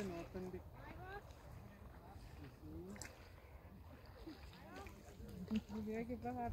से नॉर्थन भी। गया कि बस आप